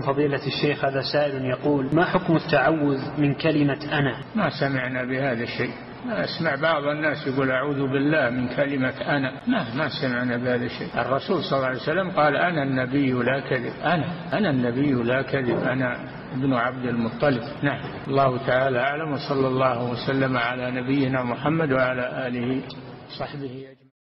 فضيلة الشيخ هذا سائل يقول ما حكم التعوذ من كلمة أنا؟ ما سمعنا بهذا الشيء. أسمع بعض الناس يقول أعوذ بالله من كلمة أنا. ما ما سمعنا بهذا الشيء. الرسول صلى الله عليه وسلم قال أنا النبي لا كذب. أنا أنا النبي لا كذب. أنا ابن عبد المطلب. نعم. الله تعالى أعلم وصلى الله وسلم على نبينا محمد وعلى آله وصحبه أجمعين.